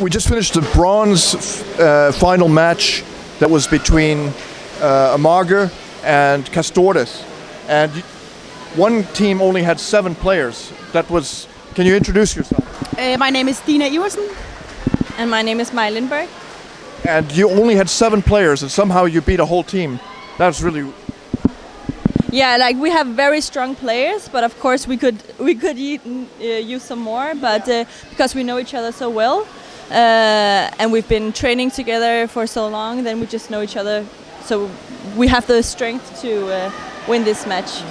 we just finished the bronze uh, final match that was between uh, Amager and Castores, and one team only had seven players. That was. Can you introduce yourself? Uh, my name is Dina Iversen. And my name is Maj Lindberg. And you only had seven players, and somehow you beat a whole team. That's really. Yeah, like we have very strong players, but of course we could we could eat, uh, use some more. But uh, because we know each other so well, and we've been training together for so long, then we just know each other. So we have the strength to uh, win this match.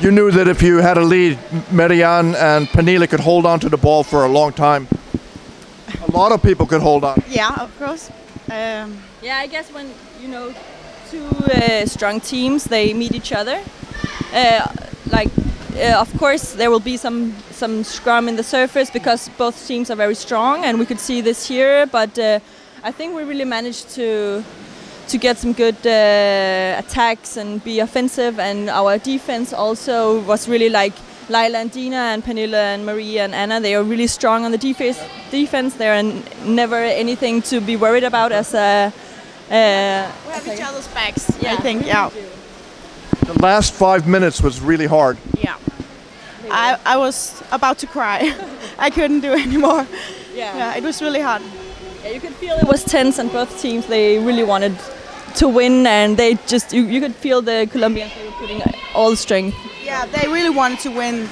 You knew that if you had a lead, Marianne and Pernille could hold on to the ball for a long time. A lot of people could hold on. Yeah, of course. Um, Yeah, I guess when you know two uh, strong teams, they meet each other. Uh, like, uh, of course, there will be some some scrum in the surface because both teams are very strong, and we could see this here. But uh, I think we really managed to to get some good uh, attacks and be offensive, and our defense also was really like. Laila and Dina and Pernille and Maria and Anna, they are really strong on the defense. Defense, there are never anything to be worried about as a. Uh, we have each other's backs. I think. Yeah. The last five minutes was really hard. Yeah. I, I was about to cry. I couldn't do anymore. Yeah. Yeah, it was really hard. Yeah, you could feel it was tense, and both teams they really wanted to win, and they just you, you could feel the Colombians they were putting all the strength. Yeah, they really wanted to win.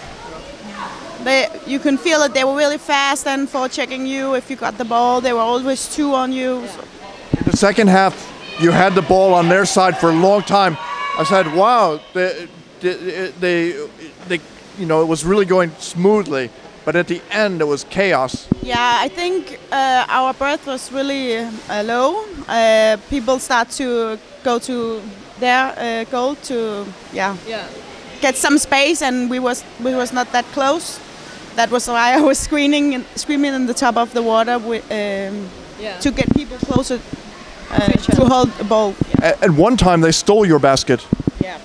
They, you can feel it. They were really fast and for checking you if you got the ball. They were always two on you. So- In the second half, you had the ball on their side for a long time. I said, "Wow, they, they, they, they you know, it was really going smoothly." But at the end, it was chaos. Yeah, I think uh, our breath was really uh, low. Uh, people start to go to their uh, goal to yeah Yeah. get some space, and we was we was not that close. That was why I was screaming and screaming in the top of the water wi- um, Yeah. to get people closer uh, each to hold the ball. A- At one time, they stole your basket.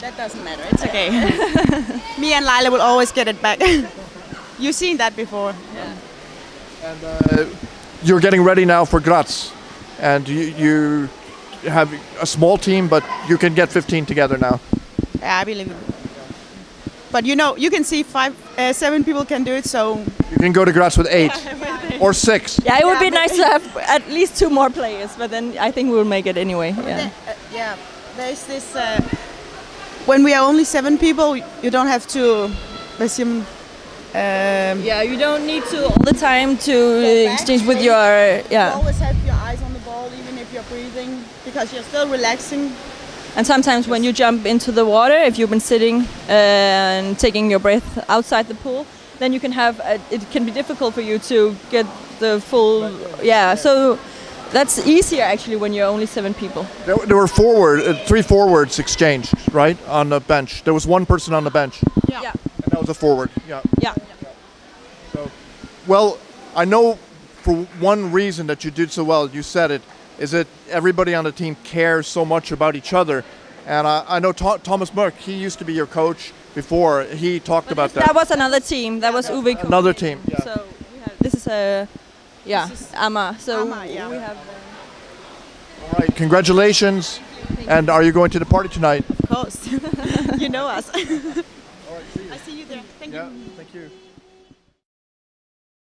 Yeah, that doesn't matter. It's okay. Me and Lila will always get it back. You've seen that before. Yeah. And uh, you're getting ready now for Graz, and you, you have a small team, but you can get 15 together now. Yeah, I believe it. But you know, you can see five, uh, seven people can do it. So You can go to Graz with eight or six. Yeah, it would Yeah, be nice to have at least two more players, but then I think we will make it anyway. Yeah. Uh, yeah, there's this. Uh, when we are only seven people, you don't have to. Um, Yeah, you don't need to all the time to exchange with your yeah. always have your eyes on the ball, even if you're breathing, because you're still relaxing. And sometimes when you jump into the water, if you've been sitting uh, and taking your breath outside the pool, then you can have a, it can be difficult for you to get the full yeah. So that's easier actually when you're only seven people. There, there were forward, uh, three forwards exchanged, right, on the bench. There was one person on the bench, Yeah. and that was a forward. Yeah. Yeah. So, Well, I know for one reason that you did so well, you said it, is that everybody on the team cares so much about each other. And I, I know Tho- Thomas Merck, he used to be your coach before. He talked about that. That was another team. That was Uwe. Another team, yeah. So we have, this is a yeah Ama. So Ama, yeah. we have. All right, congratulations. And are you going to the party tonight? Of course, you know us. I see you there. Thank you. thank you.